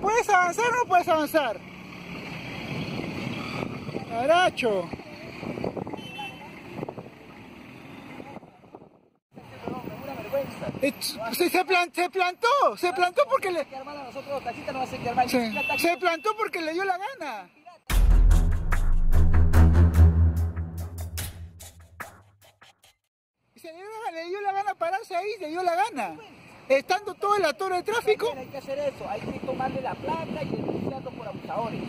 ¿Puedes avanzar o no puedes avanzar? Vergüenza. Eh, Se, se, plan- se plantó, se plantó porque le... Se, se plantó porque le dio la gana. Se le dio, la- le dio la gana pararse ahí, le dio la gana. Estando todo el atoro de tráfico. Hay que hacer eso, hay que tomarle la placa y denunciarlo por abusadores.